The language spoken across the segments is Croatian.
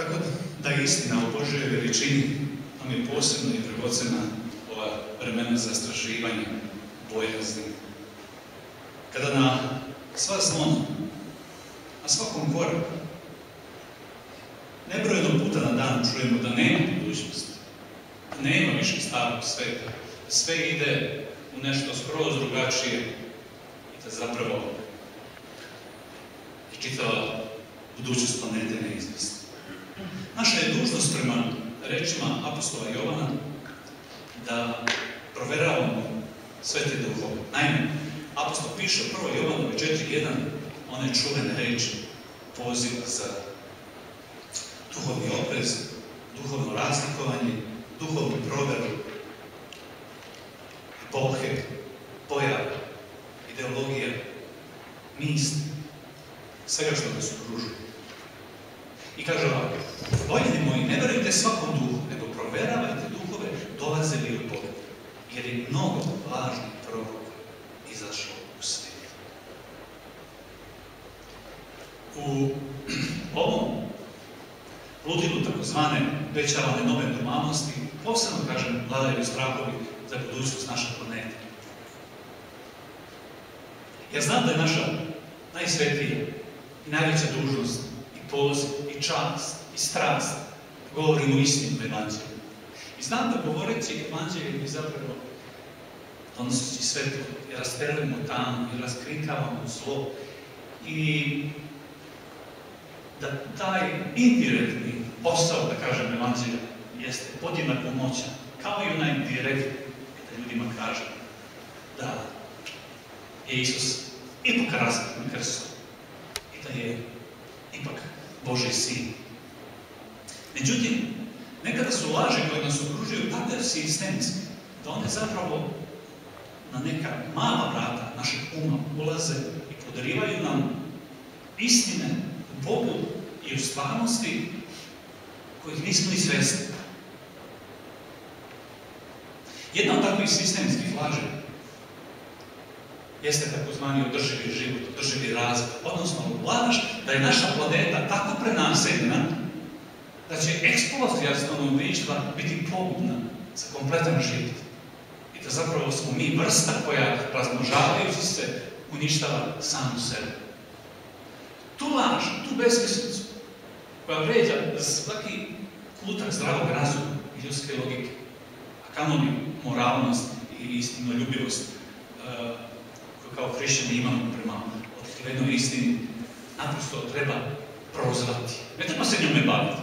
Tako da istina o Božoj veličini nam je posebno i dragocena ova vremena zastrašivanja, bojazni. Kada na sva zvona, na svakom koraku, nebrojeno puta na dan čujemo da nema budućnosti, da nema više starog sveta, sve ide u nešto skroz drugačije i da zapravo je čitava budućnost planete neizvestna. Naša je dužnost prema rečima apostola Jovana da proveravamo sve te duhove. Naime, apostol piše prvo Jovanovi 4.1 one čuvene reči poziva za duhovni oprez, duhovno razlikovanje, duhovnu proveru, epohe, pojave, ideologija, misli, svega što nas okružuje. I kaže ovako, voljeni moji, ne verujte svakom duhu, nego proveravajte duhove, dolaze li od Boga. Jer je mnogo važnih proroka izašlo u svijet. U ovom ludilu takozvane većavane nove normalnosti, posebno, kažem, vladaju strahovi za budućnost naše planete. Ja znam da je naša najsvetija i najveća dužnost poziv i čast i strast govorimo istinu evanđelju. I znam da govoreći evanđelju mi zapravo donosi svetlo i rastelimo tamo i raskrinkavamo zlo i da taj indirektni posao, da kažem, evanđelja jeste podjednako moćan, kao i onaj direktni, da ljudima kaže da je Isus ipak razgledan i da je ipak Boži sin. Međutim, nekada su laži koje nas okružuju tako sistemski, da one zapravo na neka mala vrata našeg uma ulaze i podarivaju nam istine u Bogu i u stvarnosti kojih nismo ni. Jedna od takvih sistemskih laži jeste takozvani održivi život, održivi razvoj, odnosno laž da je naša planeta tako prenaseljena da će eksplozija stanovništva biti pogubna za kompletan život. I da zapravo smo mi vrsta koja razmnožavajući se uništava samu sebe. Tu laž, tu besmislicu, koja vređa svaki kutak zdravog razuma i ljudske logike, a kamoli moralnost i istinoljubivost koju kao hrišćani imamo prema otkrivenoj istini, naprosto treba prozvati. Ne treba se njome baviti.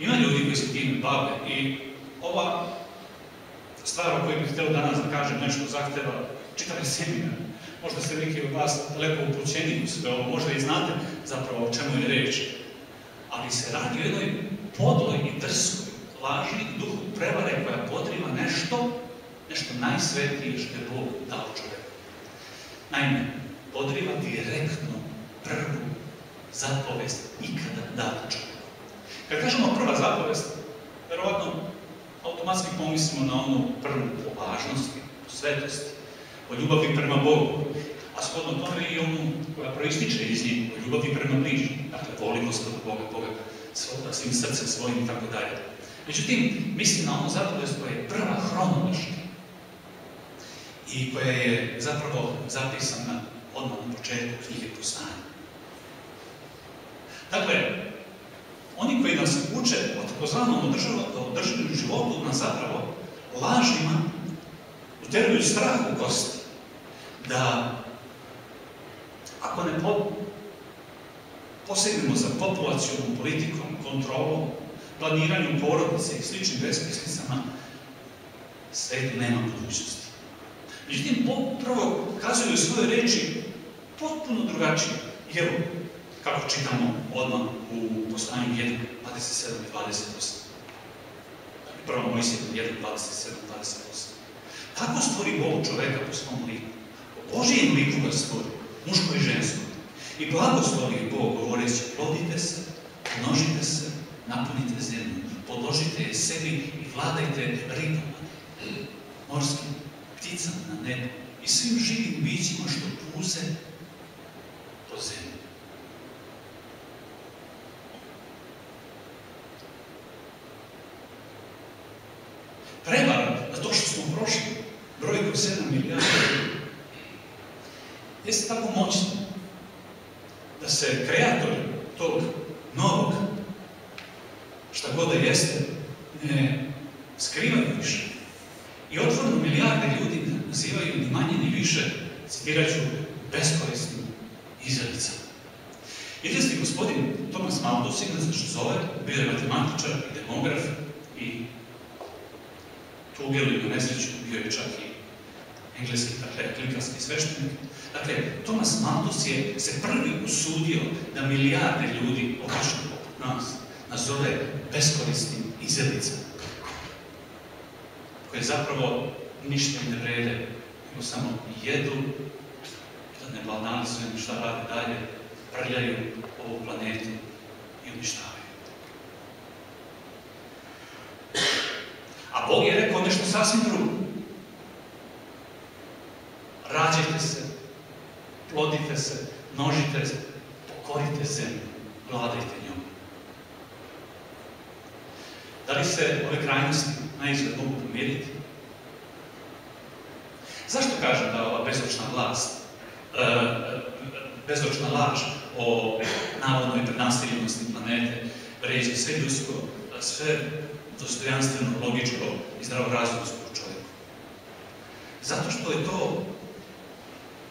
Ima ljudi koji se time bave i ova stvar o kojoj bih htio danas da kažem nešto zahteva čitav seminar. Možda ste neki od vas daleko upućeni u sve ovo, možda i znate zapravo o čemu je reč. Ali se radi o jednoj podloj i drskoj laži duhu prevare koja podriva nešto, nešto najsvetije što je Bog dao čovjeku. Naime, podriva direktno prvu zapovest ikada dao čovjeku. Kad kažemo prva zapovest, verovatno automatski pomislimo na onu prvu po važnosti, po svetosti, o ljubavi prema Bogu, a shodno tome i onu koja proističe iz njih, o ljubavi prema bližnjim. Dakle, volimo od Boga, Boga svim srcem svojim i tako dalje. Međutim, mislim na onu zapovest koja je prva hronološka i koja je zapravo zapisana odmah na početku knjige Postanja. Dakle, oni koji nas uče o takozvanom održivom životu nas zapravo lažima uteruju strah u kosti da ako ne po, posegnemo za populacijom, politikom, kontrolom, planiranjem porodice i sličnim besmislicama, svetu nema budućnosti. Međutim, prvo kazuju u svoje reči potpuno drugačije. I kako čitamo odmah u postanju 1, 27 i 28. Prvo Mojsije 1, 27 i 28. Tako stvori Bog čoveka po svom liku. Po Božijem liku ga stvori, muško i žensko. I blagoslovi Bog govoreći, plodite se, množite se, napunite zemlju, podložite je sebi i vladajte ribama, morskim pticama na nebu i svim živim bićima što puze po zemlji. Prevara na to što smo prošli, brojko 7 milijarda jeste tako moćno da se kreatori tog novog, šta god da jeste, ne skrivaju više i otvorno milijarde ljudi nazivaju ni manje ni više, citirat ću, beskorisnim izradicama. Izvjesni gospodin Tomas Maldus, se što zove, bio je matematičar i demograf i tugeli na nesreću, bio je čak i engleski, dakle, klikarski sveštenik. Dakle, Tomas Malthus je se prvi usudio da milijarde ljudi, obično nas, nazove beskorisnim izredicama, koje zapravo ništa ne vrede, nego samo jedu, da ne balansujem šta rade dalje, prljaju ovu planetu i uništavaju. A Bog je rekao nešto sasvim drugo. Rađajte se, plodite se, množite se, pokorite zemlju, vladajte njom. Da li se ove krajnosti najizgled mogu pomiriti? Zašto kažem da ova bezočna vlast, e, bezočna laž o navodnoj prenastavljenosti planete vređe sve ljudsko, sve dostojanstveno, logičko i zdravorazumsko u čovjeku? Zato što je to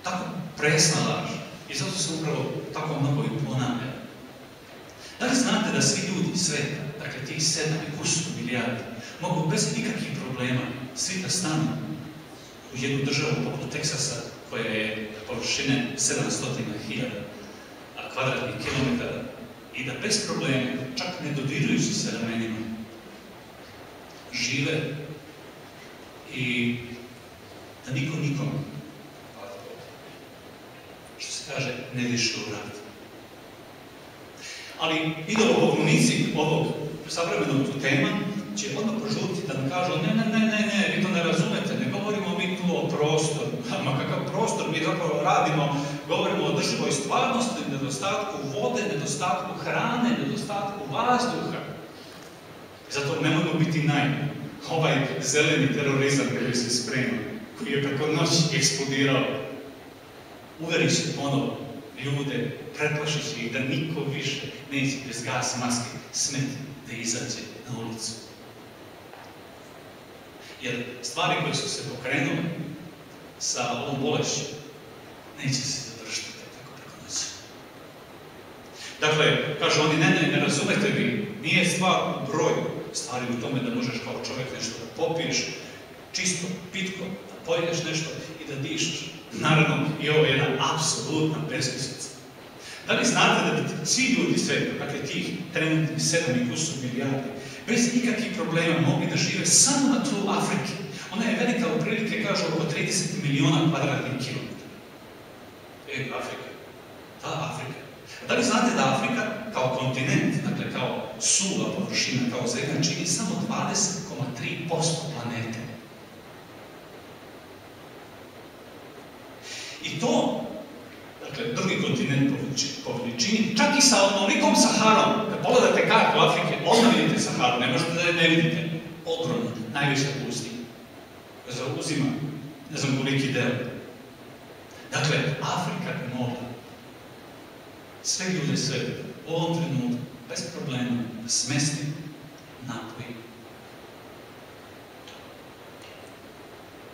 tako presna laž i zato se upravo tako mnogo i ponavlja. Da li znate da svi ljudi sveta, dakle tih sedam i kustu milijardi, mogu bez ikakvih problema svi da stanu u jednu državu poput Teksasa, koja je površine 700.000 kvadratnih kilometara i da bez problema, čak ne dodirujući se ramenima, žive i da niko nikom kaže, ne više u rad. Ali ideologovnici ovog savremenog tema će odmah požuti da nam kažu ne, ne, ne, ne, ne, vi to ne razumete, ne govorimo mi tu o prostoru. Ma kakav prostor mi zapravo radimo, govorimo o državoj stvarnosti, nedostatku vode, nedostatku hrane, nedostatku vazduha. Zato ne mogu biti naj ovaj zeleni terorizam koji se sprema, koji je preko noći eksplodirao uveri se ponovo ljude, preplašići ih da niko više neće bez gas maske smeti da izađe na ulicu. Jer stvari koje su se pokrenule sa ovom bolešću neće se završiti tako preko noći. Dakle, kažu oni, ne, ne, ne razumete vi, nije stvar u broju, stvari u tome da možeš kao čovjek nešto da popiješ, čisto, pitko, da pojedeš nešto i da dišeš. Naravno, i ovo je jedna apsolutna besmislica. Da li znate da bi svi ljudi sveta, dakle tih trenutnih sedam i kusu milijardi, bez ikakvih problema mogli da žive samo na tlu Afrike? Ona je velika u prilike, kažu, oko 30 miliona kvadratnih kilometara. E, Afrika. Ta Afrika. Da li znate da Afrika kao kontinent, dakle kao suva površina, kao zemlja, čini samo 20,3% planete? I to, dakle, drugi kontinent po veličini, čak i sa onolikom Saharom, kad pogledate kartu Afrike, odmah vidite Saharu, ne možete da je ne vidite. Ogromna, najviša pustinja. Zauzima, ne znam koliki deo. Dakle, Afrika je mogla sve ljude sve u ovom trenutku, bez problema, da smesti, napoji,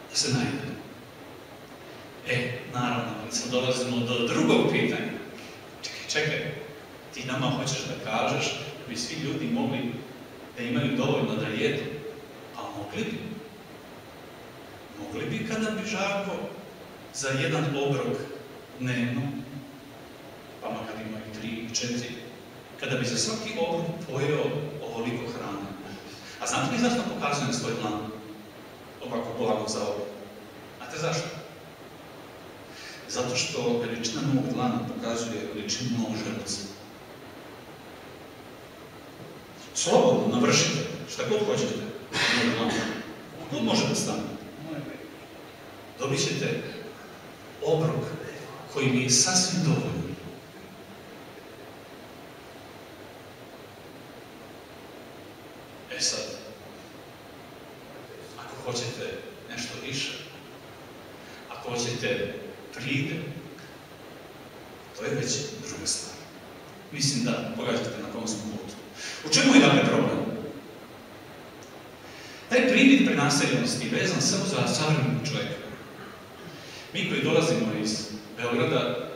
da se najde. E, naravno, sad dolazimo do drugog pitanja. Čekaj, čekaj, ti nama hoćeš da kažeš da bi svi ljudi mogli da imaju dovoljno da jedu? Pa mogli bi. Mogli bi kada bi Žarko za jedan obrok dnevno, pa makar i tri četiri, kada bi za svaki obrok pojeo ovoliko hrane. A znate li zašto pokazujem svoj plan? Ovako blago za ovo. Znate zašto? Zato što veličina mog dlana pokazuje veličinu mog želuca. Slobodno, navršite, šta god hoćete. God može da stane. Dobit ćete obrok koji mi je sasvim dovoljno. E sad, Ako hoćete nešto više, ako hoćete pride, to je već druga stvar. Mislim da pogađate na kom smo putu. U čemu je dakle problem? Taj privid prenaseljenosti je vezan samo za savremenog čovjeka. Mi koji dolazimo iz Beograda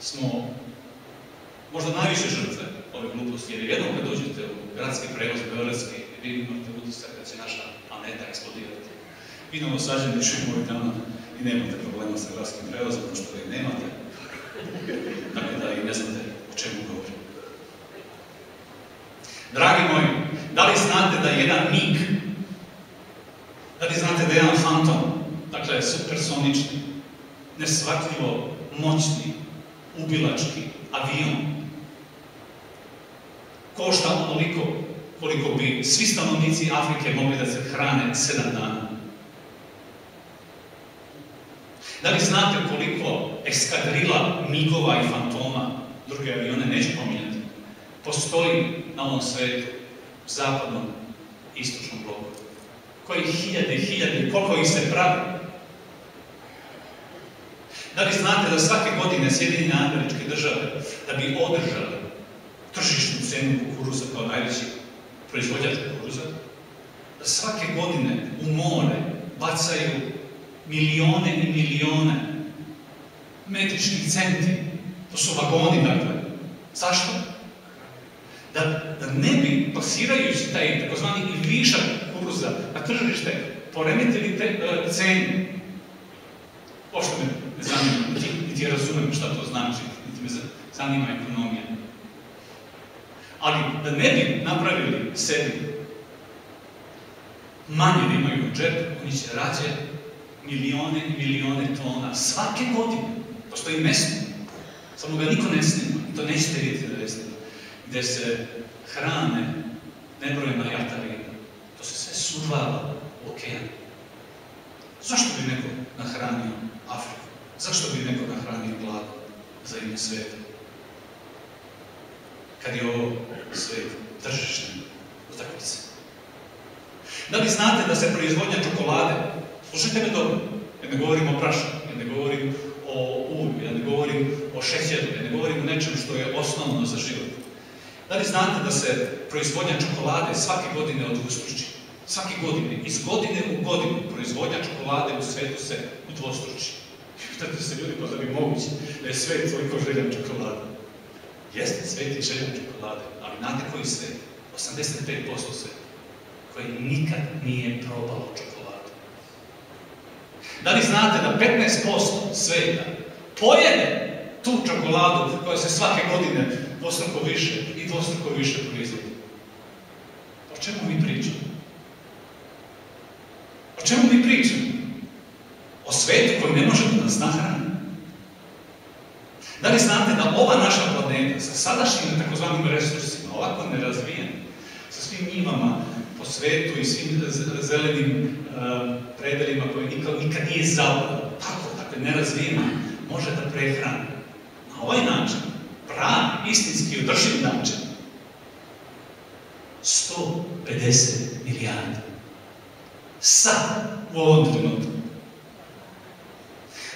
smo možda najviše žrtve ove gluposti, jer jednom kad dođete u gradski prevoz Beogradski, vi imate utisak da će naša planeta eksplodirati. Vi novosađeni šumovi tamo i nemate problema sa gradskim prevozom, što vi nemate. Tako da i ne znate o čemu govorim. Dragi moji, da li znate da jedan mig, da li znate da jedan fantom, dakle supersonični, nesvatljivo moćni, ubilački avion, košta onoliko koliko bi svi stanovnici Afrike mogli da se hrane sedam dana. Da li znate koliko eskadrila migova i fantoma, druge avione neću pominjati, postoji na ovom svetu, zapadnom, istočnom bloku? Koji hiljade i hiljade, koliko ih se pravi? Da li znate da svake godine Sjedinjene američke države, da bi održali tržišnu cenu kukuruza kao najveći proizvođač kukuruza, da svake godine u more bacaju milione i milione metričnih centi, to su vagoni, dakle. Zašto? Da, da ne bi plasirajući taj takozvani višak kukuruza na tržište poremetili te uh, cenu. Pošto me ne zanima, niti, niti razumijem šta to znači, niti me zanima ekonomija. Ali da ne bi napravili sebi manje da imaju džep, oni će rađe milione i milione tona svake godine. Postoji mesto, samo ga niko ne snima, to nećete vidjeti da ne snima, gde se hrane nebrojena jatarina. To se sve survava u okean. Zašto bi neko nahranio Afriku? Zašto bi neko nahranio glavu za ime sveta? Kad je ovo svet tržišne utakmice. Da li znate da se proizvodnja čokolade, slušajte me dobro, ja ne govorim o prašu, ja ne govorim o ulju, ja ne govorim o šećeru, ja ne govorim o nečem što je osnovno za život. Da li znate da se proizvodnja čokolade svake godine odvostruči? Svake godine, iz godine u godinu, proizvodnja čokolade u svetu se udvostruči. Pitate se ljudi, pa da bi moguće da je svet toliko željan čokolada. Jeste, svet je željan čokolade, ali znate koji svet? 85% sveta koji nikad nije probalo čokoladu. Da li znate da 15% sveta pojede tu čokoladu koja se svake godine dvostruko više i dvostruko više proizvodi? O čemu mi pričamo? O čemu mi pričamo? O svetu koji ne može da nas nahrani. Da li znate da ova naša planeta sa sadašnjim takozvanim resursima, ovako nerazvijen, sa svim njivama po svetu i svim zelenim uh, predelima koje nikad, nikad nije zavodao, tako, dakle, nerazvijena, može da prehrani. Na ovaj način, pravi, istinski, održiv način, 150 milijardi. Sad, u ovom trenutku.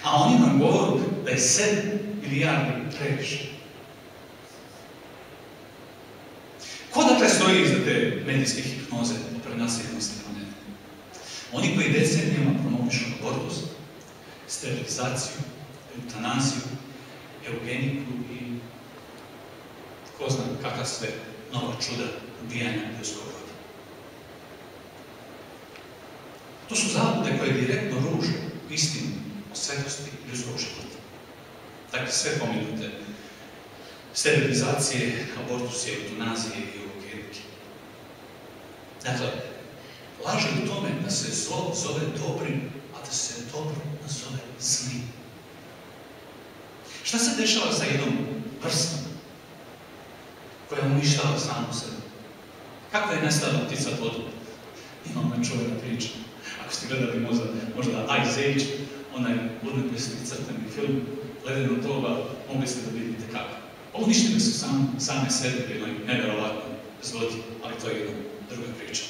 A oni nam govoru da je 7 milijardi previše. Ko dakle stoji iza te medijske hipnoze o prenaseljenosti planete? Oni koji decenijama promovišu abortus, sterilizaciju, eutanaziju, eugeniku i ko zna kakva sve nova čuda ubijanja ljudskog. To su zabude koje direktno ruže istinu o svetosti ljudskog života. Dakle, sve pominute sterilizacije, abortusije, eutanazije i eugenike. Dakle, laže u tome da se zlo zove dobrim, a da se dobro nazove zlim. Šta se dešava sa jednom vrstom koja uništava samu sebe? Kako je nestala ptica pod Ima ona čuvena priča. Ako ste gledali možda, možda Ice onaj budnepesni crtani film, ledeno doba, mogli ste da vidite kako. Uništile su sam, same sebe u jednoj neverovatnoj zgodi, ali to je jedna druga priča.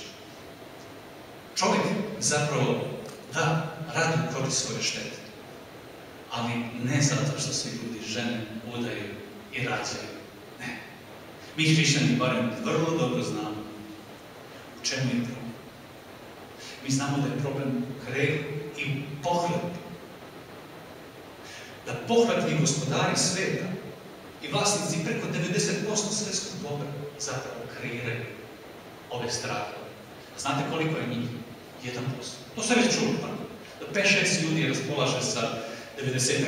čovjek zapravo da radi korist svoje štete. Ali ne zato što svi ljudi žene udaju i rađaju. Ne. Mi hrišćani barem vrlo dobro znamo u čemu je problem. Mi znamo da je problem u grehu i u pohlepi. Da pohlepni gospodari sveta i vlasnici preko 90% svjetskog dobra zapravo kreiraju ove strahove. Znate koliko je njih? 1%. To se već čulo, pa. Da 5-6 ljudi raspolaže sa 90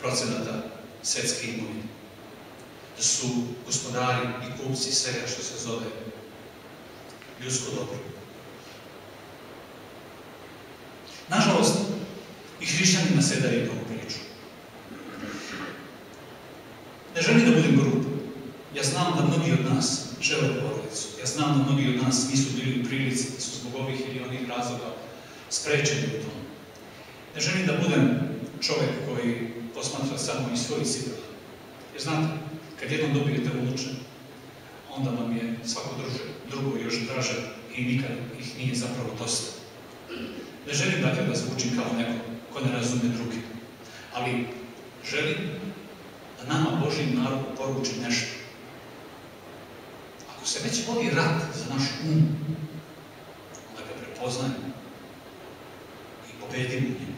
procenata svjetske imovine. Da su gospodari i kupci svega što se zove ljudsko dobro. Nažalost, i hrišćanima se daje ovu priču. Ne želim da budem grub. Ja znam da mnogi od nas žele porodicu. Ja znam da mnogi od nas nisu bili u prilici, da su zbog ovih ili onih razloga sprečeni u tom. Ne želim da budem čovjek koji posmatra samo iz svojih sigura. Jer znate, kad jednom dobijete unuče, onda vam je svako druže, drugo još draže i nikad ih nije zapravo dosta. Ne želim dakle da zvučim kao neko ko ne razume druge, ali želim da nama Boži narod poruči nešto. Ako se već vodi rat za naš um, onda ga prepoznajemo i pobedimo njemu.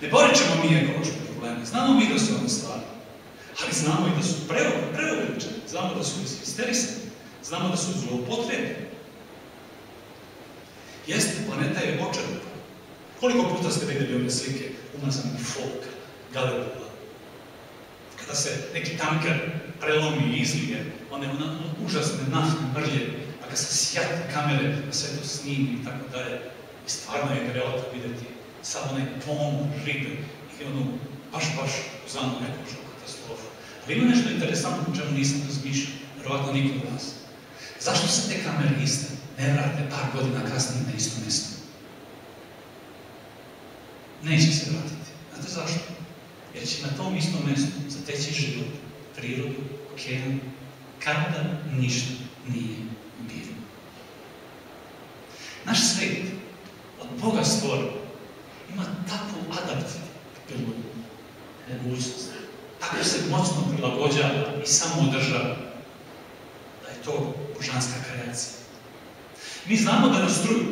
Ne borit ćemo mi ekološke probleme, znamo mi da su one stvari, ali znamo i da su preuveličene, znamo da su histerisane, znamo da su zloupotrebne. Jeste, planeta je očerupa. Koliko puta ste vidjeli ove slike umazanih folka, galebula, kada se neki tanker prelomi i izlije, one ono, užasne naftne mrlje, pa kad se sjate kamere, pa sve to snimi i tako dalje. I stvarno je grelota vidjeti sad onaj pom ribe i ono baš, baš uzanu ekološku katastrofu. Ali ima nešto interesantno o čemu nisam razmišljao, vjerovatno niko od vas. Zašto se te kamere iste ne vrate par godina kasnije na isto mjesto? Neće se vratiti. Znate zašto? Jer će na tom istom mjestu zateći život, prirodu, okean, kada ništa nije bilo. Naš svijet Boga stvora ima takvu adaptabilnu mogućnost, tako se moćno prilagođava i samo održava, da je to božanska kreacija. Mi znamo da nas truju,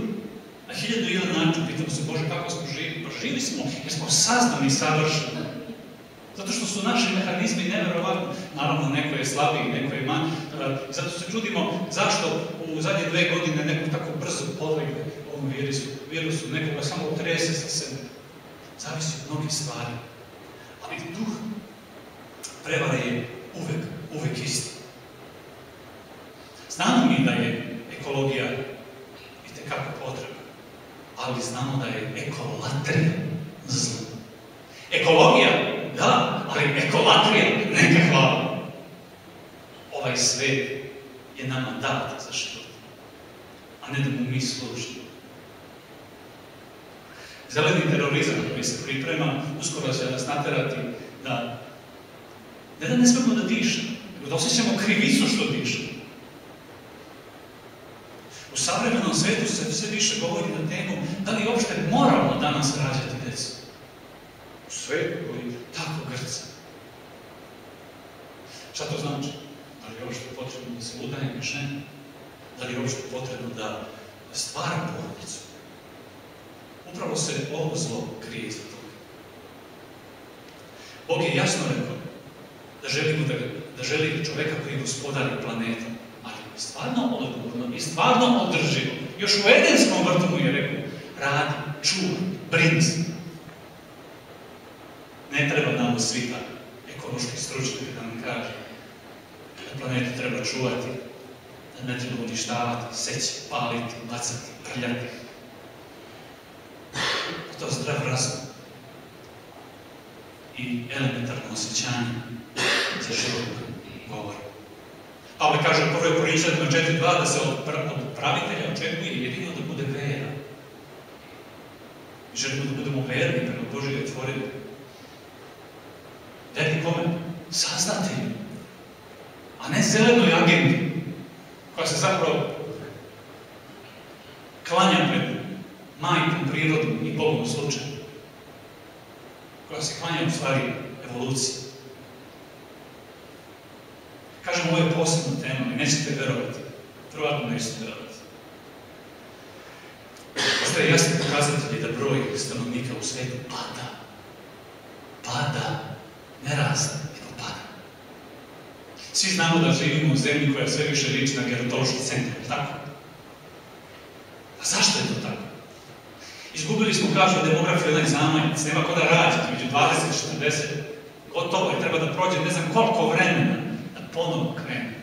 na hiljadu jedan način, pitamo se, Bože, kako smo živi? Pa živi smo, jer smo sazdani savršeno. Zato što su naši mehanizmi nevjerovatni. Naravno, neko je slabiji, neko je manji. Zato se čudimo zašto u zadnje dve godine neko tako brzo podlegne ovom virusu. Virusu nekoga samo trese sa sebe. Zavisi od mnogih stvari. Ali duh prevara je uvek, uvek isti. Znamo mi da je ekologija i tekako potrebna, ali znamo da je ekolatrija zlo. Ekologija, da, ali ekolatrija, nekakva. Ovaj svet je nama dat za život, a ne da mu mi služimo. Zeleni terorizam koji se priprema, uskoro će nas naterati da ne da ne smemo da dišemo, nego da osjećamo krivicu što dišemo. U savremenom svetu se sve više govori na temu da li uopšte moralno danas rađati decu. U svetu koji tako grca. Šta to znači? Da li je uopšte potrebno da se udaje žene? Da li je uopšte potrebno da stvara porodicu? Upravo se ovo zlo krije za toga. Bog je jasno rekao da želimo da, da želi čoveka koji gospodari planetom, ali stvarno odgovorno i stvarno održivo. Još u Edenskom vrtu je rekao, radi, čuva, brini. Ne treba nam svita ekološki stručnjak da nam kaže da planetu treba čuvati, da ne treba uništavati, seći, paliti, bacati, prljati. To zdrav razum i elementarno osjećanje za život govori. Pavle kaže u 1. Korinčanima 4.2 da se od pravitelja očekuje jedino da bude vera. Želimo da budemo verni prema Božoj tvoreni. Verni kome? Saznatelju. A ne zelenoj agendi koja se zapravo klanja pred majkom, prirodom i Bogom slučaju, koja se klanja u stvari evoluciji. Kažem, ovo je posebna tema i nećete verovati. Vjerovatno nećete verovati. Postoje jasni pokazatelji da broj stanovnika u svijetu pada. Pada. Ne raste, nego pada. Svi znamo da živimo u zemlji koja sve više liči na gerontološki centar, tako? A zašto je to? Izgubili smo, kažu, demografiju onaj zamanjac, nema ko da rađe, među 20 i 40, gotovo je, treba da prođe ne znam koliko vremena da ponovno krene.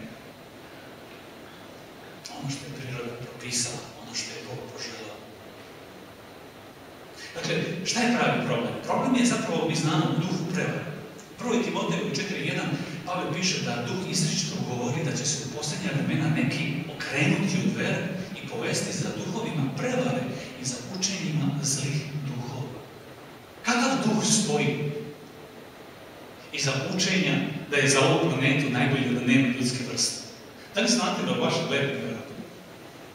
Ono što je priroda propisala, ono što je Bog poželao. Dakle, šta je pravi problem? Problem je zapravo, mi znamo, u duhu prevara. Prvo Timoteju 4.1 Pavel piše da duh izričito govori da će se u posljednja vremena neki okrenuti od vere i povesti za duhovima prevare i za učenjima zlih duhova. Kakav duh stoji iza učenja da je za ovu planetu najbolje da nema ljudske vrste? Da li znate da u vašem lepom gradu,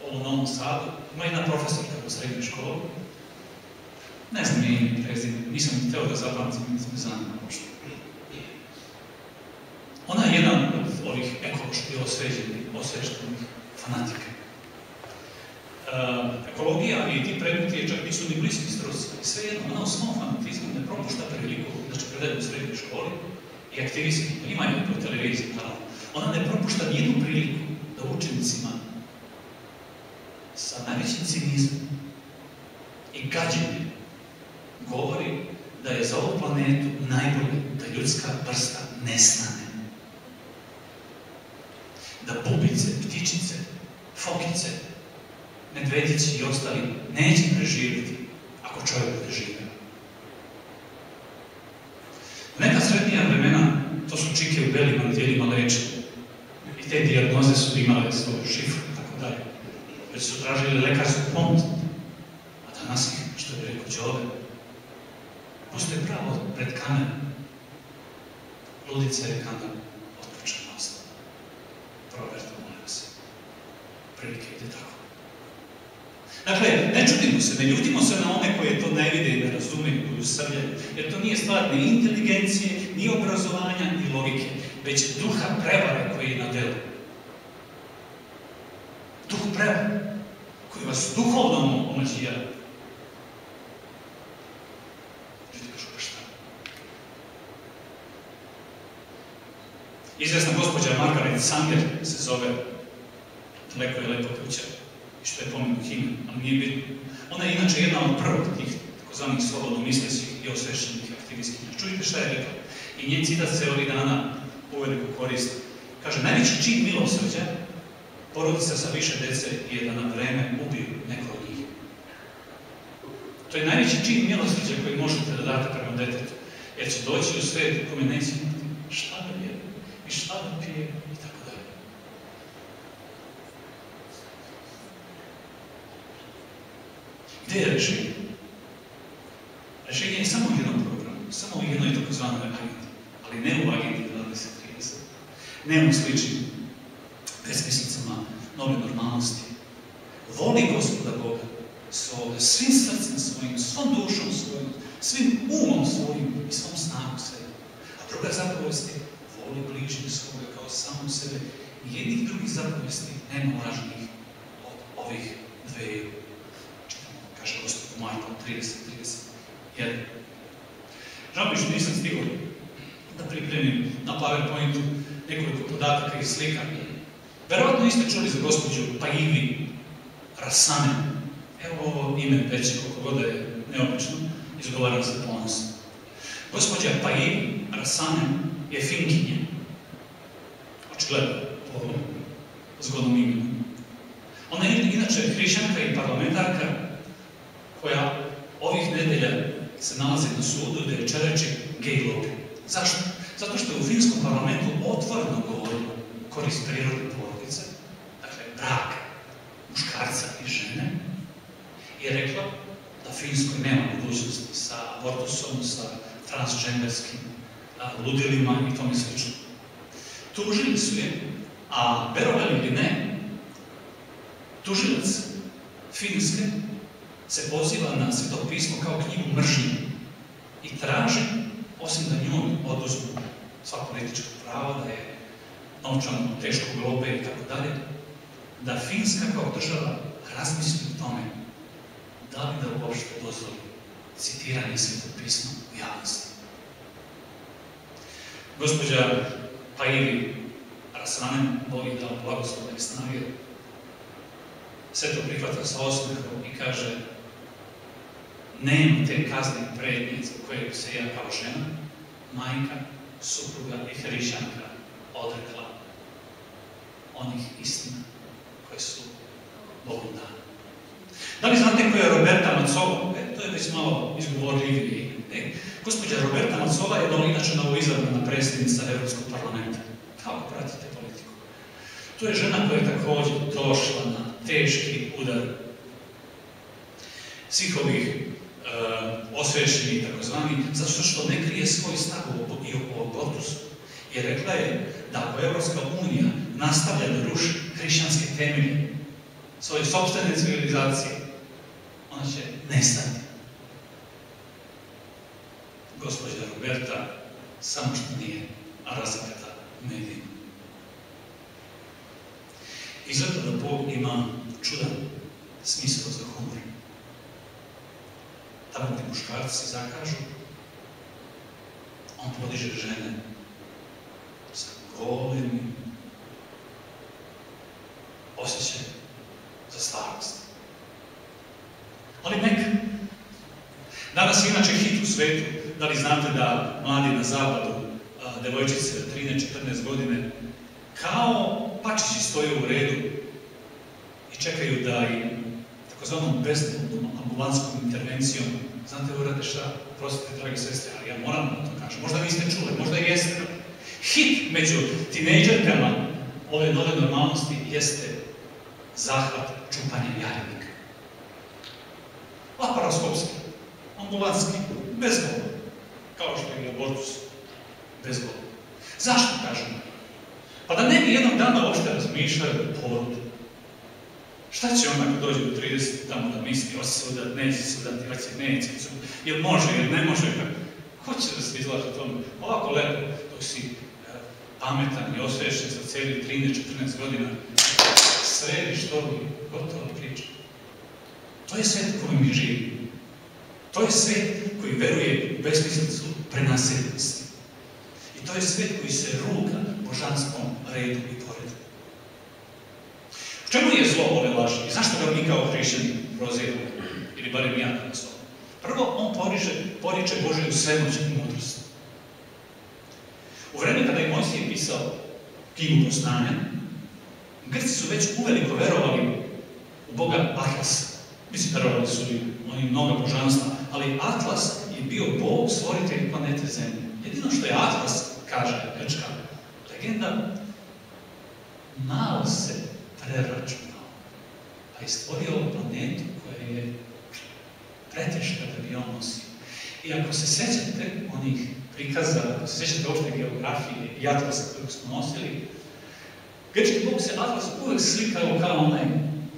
ovom Novom Sadu, ima jedna profesorka u srednjoj školi, ne znam je ime prezime, nisam htio da zapamtim, nisam me možda. Ona je jedan od ovih ekoloških osveđenih, osveđenih fanatika. E, ekologija i ti predmeti čak nisu ni bliski struci. Sve jedno, ona u svom fanatizmu ne propušta priliku, znači predaje u srednjoj školi i aktivisti, imaju po televiziji kanal. Ona ne propušta nijednu priliku da učenicima sa najvećim cinizmom i gađenjem govori da je za ovu planetu najbolje da ljudska vrsta nestane. Da bubice, ptičice, fokice, medvedići i ostali neće preživjeti ako čovjek bude živio. Neka srednija vremena, to su čike u belim antjelima leče. I te dijagnoze su imale svoju šifru tako dalje. Već su tražili lekarsku pomoć. A danas ih, što je rekao Đove, postoje pravo pred kamerom. Ludica je kamer otpočena ostala. Proberto, molim se. Prilike ide tako. Dakle, ne čudimo se, ne ljudimo se na one koje to ne vide i ne razumiju, koju srljaju, jer to nije stvar ni inteligencije, ni obrazovanja, ni logike, već duha prevare koji je na delu. Duh prevare, koji vas duhovno omađija. Ljudi kažu, pa šta? Izvjesna gospođa Margaret Sanger se zove, daleko je lepa kuća, što je pomenut ime, ali nije bitno. Ona je inače jedna od prvih tih takozvanih slobodno mislećih i osvešćenih aktivistkinja. Čujte šta je rekla. I njen citat se ovih dana uveliko koristi. Kaže, najveći čin milosrđa porodica sa više dece je da na vreme ubiju neko od njih. To je najveći čin milosrđa koji možete da date prema detetu. Jer će doći u svijet u kome neće imati šta da je i šta da pije i tako dalje. Gdje je rešenje? Rešenje je samo u jednom programu, samo u jednoj takozvanoj agendi, ali ne u agendi 2030. Ne u sličnim besmislicama nove normalnosti. Voli gospoda Boga svoga, svim srcem svojim, svom dušom svojim, svim umom svojim i svom snagom svojim. A druga zapovest je voli bližnje svoga kao samom sebe. Nijednih drugih zapovesti nema važnijih od ovih dveju kaže gospod Marko 30-31. Žao mi što nisam stigao da pripremim na PowerPointu nekoliko podataka i slika. Verovatno niste čuli za gospođu Paivi Rasane. Evo ovo ime već koliko god je neobično, izgovaram se ponosno. Gospođa Paivi Rasane je finkinja. Očigledno, po zgodnom imenu. Ona je inače hrišćanka i parlamentarka koja ovih nedelja se nalazi na sudu da je čereči gej lobby. Zašto? Zato što je u finskom parlamentu otvoreno govorilo korist prirodne porodice, dakle brak muškarca i žene, je rekla da Finskoj nema budućnosti sa abortusom, sa transgenderskim ludilima i tome slično. Tužili su je, a verovali ili ne, tužilac Finske se poziva na sveto pismo kao knjigu mržnje i traži, osim da njoj oduzmu sva politička prava, da je novčano teško globe i tako dalje, da Finska kao država razmisli o tome da li da uopšte dozvoli citiranje svetog pisma u javnosti. Gospođa Pairi Rasanen, Bog dao blagoslova i snage, sve to prihvata sa osmehom i kaže nema te kazne prednje za koje se ja kao žena, majka, supruga i hrišćanka odrekla onih istina koje su Bogom dane. Da li znate koja je Roberta Macova? E, to je već malo izgovorljivije. E, gospođa Roberta Macova je dole inače novo izabrana predsjednica Europskog parlamenta. Kako pratite politiku? To je žena koja je također došla na teški udar svih ovih uh, osvešćenih takozvani, zato što ne krije svoj stav i o abortusu. I rekla je da ako Evropska unija nastavlja da ruši hrišćanske temelje svoje sobstvene civilizacije, ona će nestati. Gospođa Roberta samo što nije razapeta medijima. Izgleda da Bog ima čudan smisao za humor. Tamo gdje muškarci zakažu, on podiže žene sa golim osjećaj za starost. Ali neka. Danas je inače hit u svetu. Da li znate da mladi na zapadu, devojčice 13-14 godine, kao pačići stoje u redu i čekaju da im takozvanom besplatnom ambulanskom intervencijom znate urade šta, prostite, dragi sestre, ali ja moram da to kažem. Možda niste čuli, možda jeste. Hit među tinejdžerkama ove nove normalnosti jeste zahvat čupanja jajnika. Laparoskopski, ambulantski, bez gola. Kao što je abortus, bez gola. Zašto kažem? Pa da ne bi jednog dana uopšte razmišljali o porodu. Šta će on ako dođe do 30 tamo da misli, hoće se udati, neće se udati, hoće, neće se jel može, jel ne može, ko će da se izlaže tome? Ovako lepo, dok si pametan i osvešen za cijeli 13-14 godina, središ to i gotova priča. To je svet u kojem mi živimo. To je svet koji veruje u besmislicu prenaseljenosti. I to je svet koji se ruga božanskom redu i je zlo ove laži? I zašto ga mi kao hrišćani proziramo? Ili barem ja danas ovo. Prvo, on poriče, poriče Božju svemoć i mudrost. U vreme kada je Mojsije pisao knjigu Postanja, Grci su već uveliko verovali u Boga Atlasa. Mislim, verovali su i oni mnoga božanstva, ali Atlas je bio Bog stvoritelj planete Zemlje. Jedino što je Atlas, kaže grčka legenda, malo se preračunao, pa je stvorio planetu koja je preteška da bi on nosio. I ako se sećate onih prikaza, ako se sećate uopšte geografije i atlasa kojeg smo nosili, grčki bog se Atlas uvek slikao kao onaj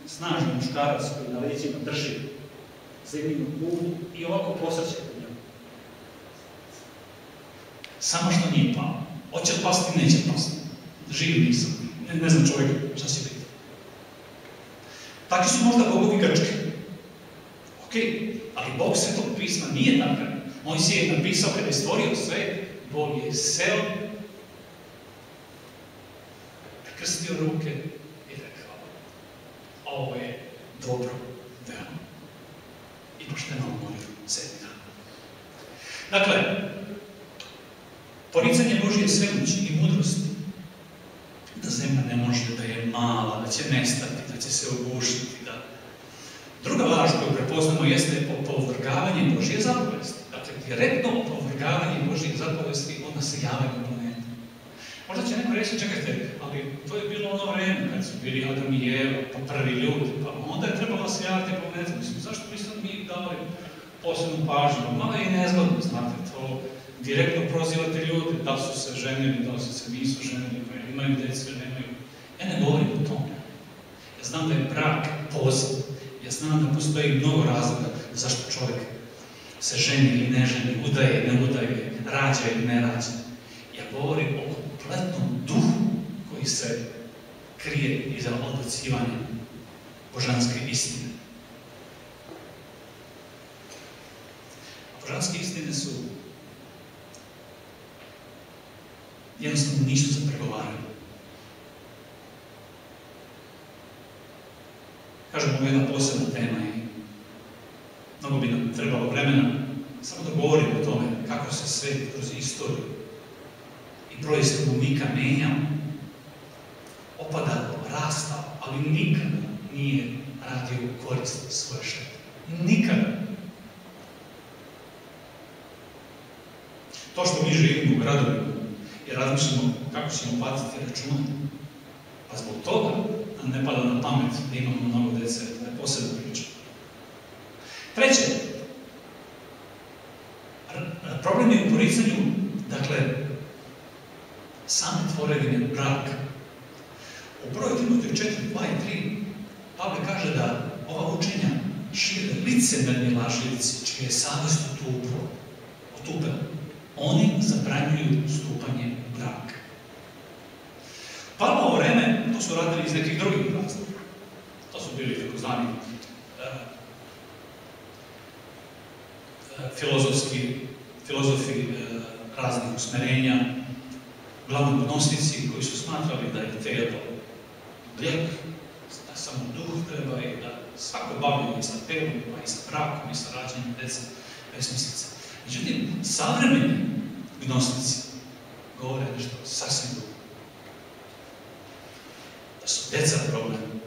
snažni muškarac koji na leđima drži zemljinu kuglu i ovako posaće u njom. Samo što nije pao. Hoće pasti, neće pasti. Živi nisam. Ne, ne znam čovjek šta će Taki su možda bogovi Grčke. Ok, ali Bog svetog pisma nije takav. On si je napisao kada je stvorio sve, Bog je seo, prekrstio ruke i rekao, ovo je dobro delo. I pošteno moju dan. Dakle, poricanje Božije svemoći i mudrosti, da zemlja ne može da je mala, da će nestati, će se ugušiti, da... Druga laž koju prepoznamo jeste opovrgavanje Božije zapovesti. Dakle, direktno opovrgavanje Božije zapovesti od nasijavanja planeta. Možda će neko reći, čekajte, ali to je bilo ono vreme kad su bili Adam i pa prvi ljudi, pa onda je trebalo nasijavati planetu. Mislim, zašto bi sad mi dali posebnu pažnju? Malo je i nezgodno, znate, to direktno prozivate ljude, da su se ženili, da su se nisu ženili, imaju djece, nemaju. Ja ne govorim o tome. Znam da je brak poziv. Ja znam da postoji mnogo razloga zašto čovjek se ženi ili ne ženi, udaje, ne udaje, rađa ili ne rađa. Ja govorim o kompletnom duhu koji se krije iza odlucivanja božanske istine. Božanske istine su jednostavno nisu za pregovaranje. Kažem, ovo je jedna posebna tema i mnogo bi nam trebalo vremena samo da govorimo o tome kako se sve kroz istoriju i broj stanovnika menjao, opadao, rastao, ali nikada nije radio korist svoje štete. Nikada. To što mi živimo u gradovima i razmišljamo kako ćemo platiti račune, pa zbog toga ne pada na pamet da imamo mnogo djece, da je posebna priča. Treće, problem je u poricanju, dakle, same tvorevine braka. U broju Timotiju 4, 2 i 3 Pavle kaže da ova učenja šire licemerne lažljivici, čije je savjest otupela. Oni zabranjuju stupanje u brak. Pavlovo vreme, to su radili iz nekih drugih razloga. To su bili takozvani uh, filozofski, filozofi uh, raznih usmerenja, glavni gnostici koji su smatrali da je telo lijek, da samo duh treba i da svako bavljenje sa telom, pa i sa brakom, i sa rađenjem djece, besmislica. Međutim, savremeni gnostici govore nešto sasvim drugo. Da su djeca problem.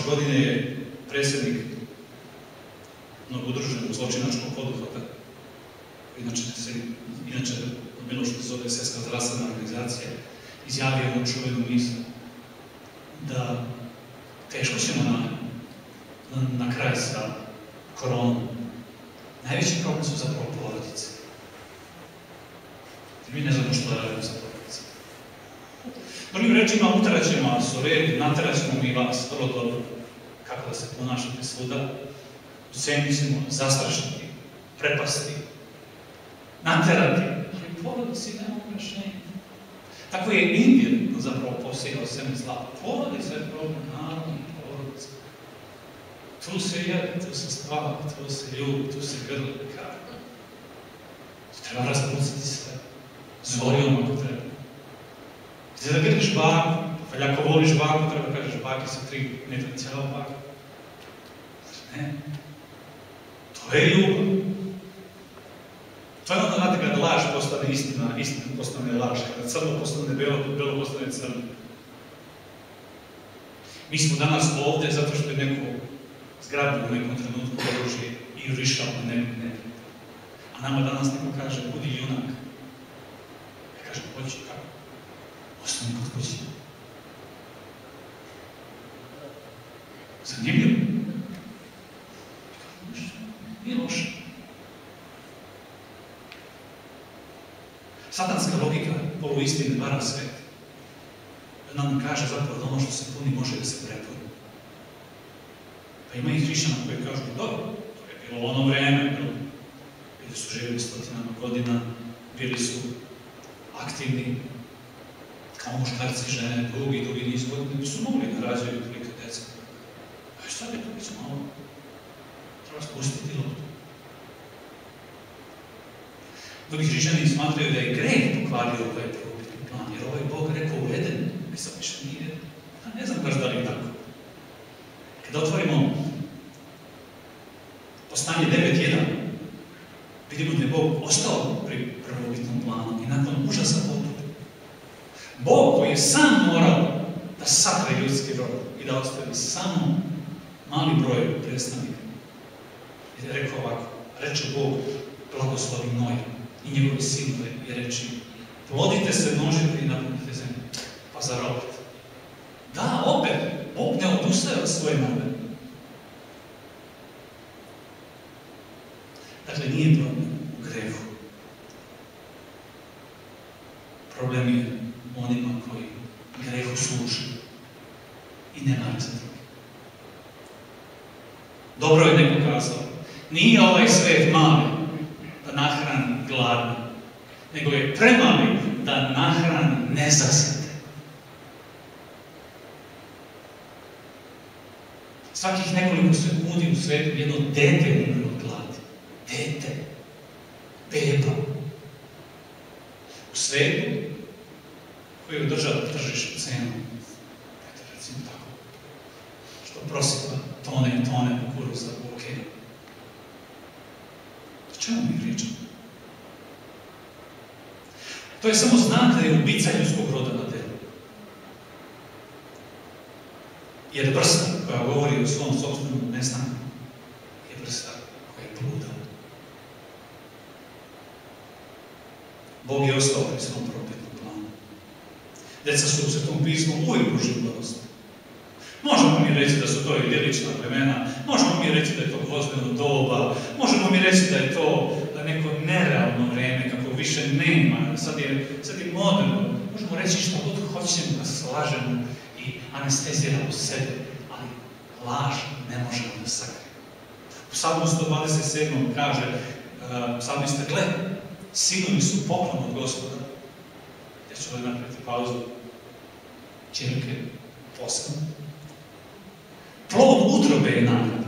Prošle godine je predsjednik udruženog zločinačkog poduhvata, inače se, inače bilo što zove Svjetska zdravstvena organizacija, izjavio ovu čuvenu misl da teško ćemo na, na, na kraj sa koronom. Najveći problem su zapravo porodice. Mi ne znamo što radimo sa porodice. Drugim rečima, utrat ćemo vas u red, natrat ćemo mi vas vrlo dobro kako da se ponašate svuda, uceniti ćemo, zastrašiti, prepasti, naterati, ali porodici nema rešenja. Tako je Indije zapravo posijao seme zla. Porodica je problem, naravno, porodica. Tu se jede, tu se spava, tu se ljubi, tu se grli, kako? Treba raspucati sve. Zvorijom ako treba. Ti da grliš baku, pa ako voliš baku, treba kažeš baki sa tri metra cijela baka. Ne. To je ljubav. To je ono znate kad laž postane istina, istina postane laž, kad crno postane belo, belo postane crno. Mi smo danas ovdje zato što je neko zgrabio u nekom trenutku oružje i urišao na nekog neprijatelja. A nama danas neko kaže, budi junak. Ja kažem, hoću kako? Ostani kod kući. Zanimljivo. Nije loše. Satanska logika polu istine vara svet. Nam kaže zapravo da ono što se puni može da se prepuni. Pa ima i hrišćana koji kažu, dobro, to je bilo ono vreme, bili su živjeli stotinama godina, bili su aktivni, kao muškarci žene, dugi, dugi niz godina, su mogli da rađaju tolike deca. A šta je to već malo? Treba spustiti loptu. Drugi hrišćani smatraju da je greh pokvario ovaj prvobitni plan, jer ovaj Bog rekao u Eden, i sad više nije. A ne znam baš da li je tako. Kada otvorimo postanje 9.1, vidimo da je Bog ostao pri prvobitnom planu i nakon užasa potupu. Bog koji je sam morao da satre ljudski rod i da ostavi samo mali broj predstavnika. I je rekao ovako, reče Bog, blagoslovi Noja i njegovi sinove i reći plodite se, množite i napunite zemlju. Pa zar opet? Da, opet, Bog ne odustaje od svoje nove. Dakle, nije problem u grehu. Problem je služe. i ne druge. Dobro je neko kazao, nije ovaj svet mali da nahrani gladni, nego je premali da nahrani nezasete. Svakih nekoliko sekundi u svetu jedno dete umre od gladi. Dete. Beba. U svetu održava tržišnu cenu, eto recimo tako, što prosipa tone i tone kukuruza u okenu. O čemu mi pričamo? To je samo znak da je ubica ljudskog roda na delu. Jer vrsta koja govori o svom sobstvenom nestanku je vrsta koja je bludala. Bog je ostao pri svom planu. Deca su u svetom pismu uvijek uživanost. Možemo mi reći da su to idilična vremena, možemo mi reći da je to gvozdeno doba, možemo mi reći da je to neko nerealno vreme, kako više nema, sad je, sad je moderno. Možemo reći što god hoćemo da slažemo i anesteziramo sebe, ali laž ne možemo da sakrije. U Psalmu 127. kaže, uh, psalmista, gle, sinovi su poklon od gospoda. Ja ću ovdje napraviti pauzu. Čirke, posebno. Plod utrobe je nagrada.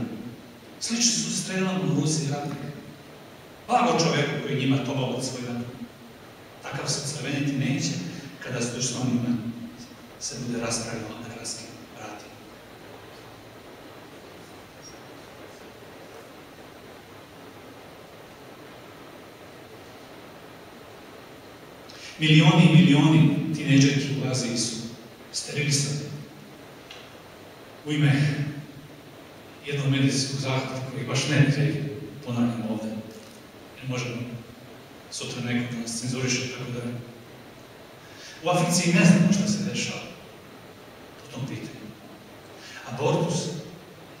Slični su strelama u ruci radnika. Blago čovjeku koji njima tobovac svoj dan. Takav se crveniti neće kada s dušmanima se bude raspravljalo na gradskim vratima. Milioni i milioni tineđerki u Aziji su sterilisani u ime jednog medicinskog zahtjeva koji baš ne treba ponavljam ovdje. Jer možemo sutra nekog nas cenzuriše tako da U Africi ne znamo šta se dešava po tom pitanju. Abortus,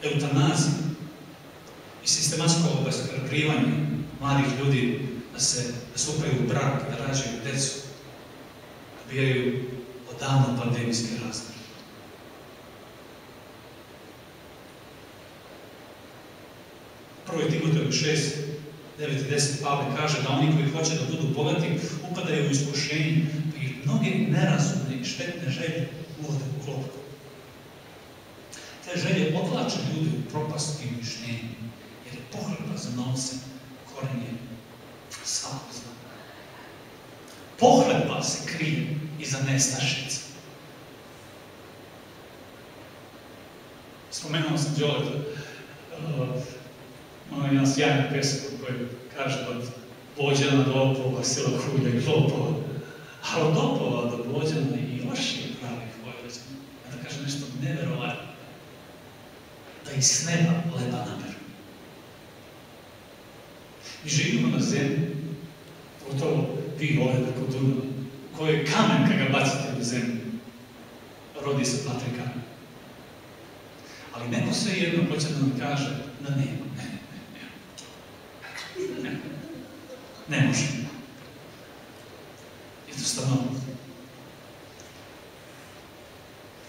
eutanazija i sistematsko obezkrivanje mladih ljudi da se stupaju u brak, da rađaju decu, 6, 9 i 10 Pavle kaže da oni koji hoće da budu bogati upadaju u iskušenje i mnoge nerazumne i štetne želje uvode u klopku. Te želje odlače ljudi u propast i mišljenje, jer je za novcem korenje svakog zla. Pohlepa se krije iza nestašice. Spomenuo sam Đoleta, ono jedan sjajan pesak koji kaže od vođena do opova, sila kulja i lopova. A od opova do vođena i još je pravih vojvođena. Da kaže nešto neverovatno. Da iz neba leba. Mi živimo na zemlji, gotovo vi ovdje preko Dunava, koji je kamen kad ga bacite u zemlju, rodi se patrika. Ali neko sve jedno hoće da nam kaže da nema, ne, ne, ne, ne, ne može. Jednostavno,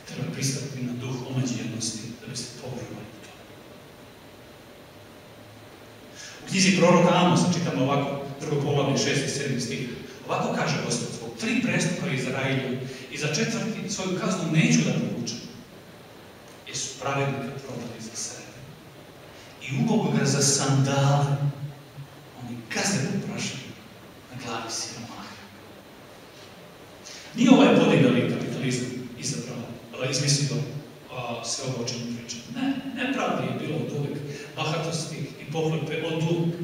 treba pristati na duh omađenosti da biste povjerovali u to. U knjizi proroka Amosa čitamo ovako, drugo poglavlje, šesti, sedmi stih. Ovako kaže Gospod, zbog tri prestupa Izrailja i za četvrti svoju kaznu neću da povučem. Jer su pravednika prodali za sebe. I ubogu ga za sandale. Oni gaze glavi siromaha. Nije ovaj podigali kapitalizam izabrao, ali izmislio a, sve ovo o čemu pričam. Ne, nepravdi je bilo od uvek, bahatosti i pohlepe od uvek.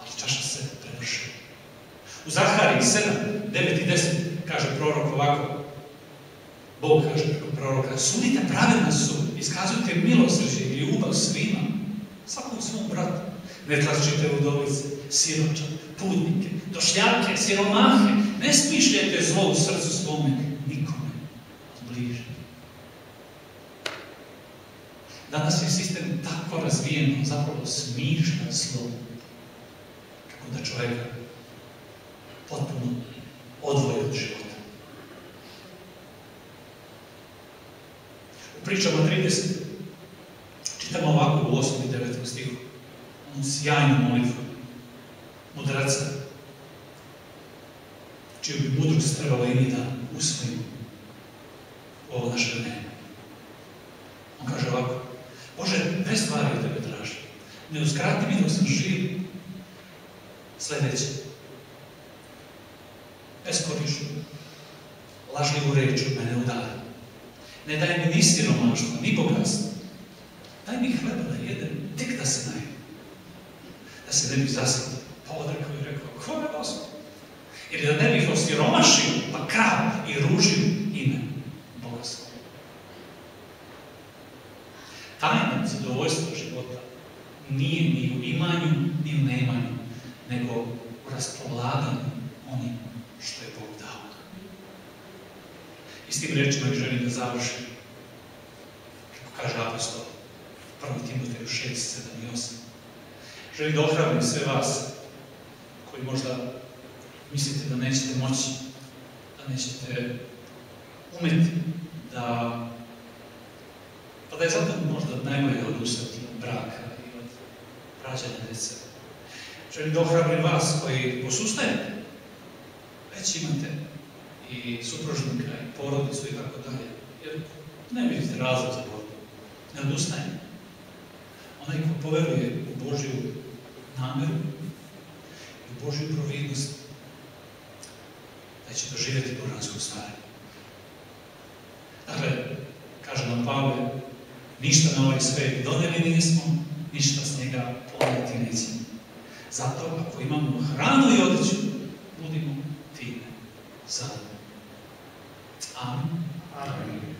Ali čaša se prevršila. U Zahariji 7, 9 i 10 kaže prorok ovako, Bog kaže preko proroka, sudite pravedan sud, iskazujte milosrđe i ljubav svima, svakom svom bratu. Ne tražite udovice, siroča, putnike, došljake, siromahe, ne smišljajte zlo u srcu svome, nikome bliže. Danas je sistem tako razvijen, zapravo smišlja zlo, kako da čovjeka potpuno odvoje od života. pričama 30, čitamo ovako u 8. i 9. stihu, sjajnu molitvu, mudraca, čiju bi mudrost trebalo i mi da usvojimo u ovo naše vreme. On kaže ovako, Bože, dve stvari od tebe tražim. Ne uskrati mi dok sam živ. Sljedeće. Beskorisnu, lažljivu reč od mene udara. Ne daj mi ni siromaštvo, ni bogatstvo. Daj mi hleba da jedem, tek da se najem. Da se ne bih zasjetio. Pa odrekao i rekao, ko je Gospod? Ili da ne bih osiromašio, pa krav i ružio ime bogatstvo. Tajna zadovoljstva života nije ni u imanju, ni u neimanju, nego u raspolaganju onim što je Bog dao. I s tim rečima želim da završim. Kako kaže apostol, 1. Timoteju 6, 7 i 8. Želim da ohrabrim sve vas koji možda mislite da nećete moći, da nećete umeti, da pa da je zato možda najbolje odustati od braka i od rađanja djece. Želim da ohrabrim vas koji posustajete, već imate i supružnika, i porodicu i tako dalje. Jer ne vidite razlog za borbu. Ne odustajem. Onaj ko poveruje u Božju nameru i u Božju providnost, da će doživjeti božansku stvari. Dakle, kaže nam Pavle, ništa na ovaj svijet doneli nismo, ništa s njega ponijeti nećemo. Zato, ako imamo hranu i odjeću, budimo time zadovoljni. Amen. Amen.